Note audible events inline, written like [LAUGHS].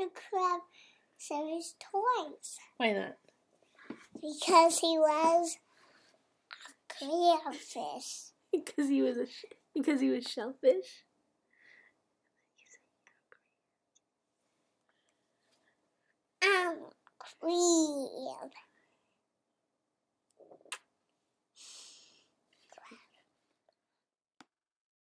the crab service toys Why not? because he was a crayfish. [LAUGHS] Because he was a sh- because he was shellfish. Um, crab.